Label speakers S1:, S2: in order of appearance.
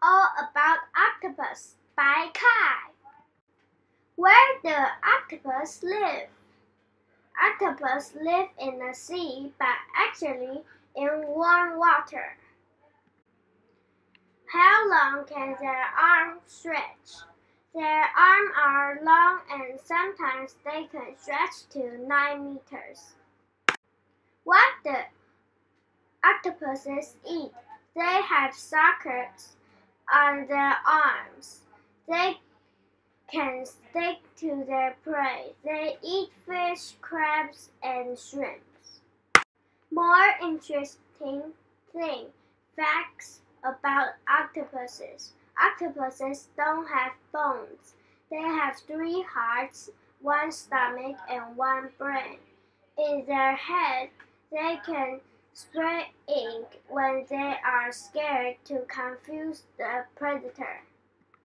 S1: All About Octopus by Kai. Where do octopus live? Octopus live in the sea, but actually in warm water. How long can their arms stretch? Their arms are long and sometimes they can stretch to 9 meters. What do octopuses eat? They have suckers on their arms. They can stick to their prey. They eat fish, crabs, and shrimps. More interesting thing, facts about octopuses. Octopuses don't have bones. They have three hearts, one stomach, and one brain. In their head, they can spray ink when they are scared to confuse the predator.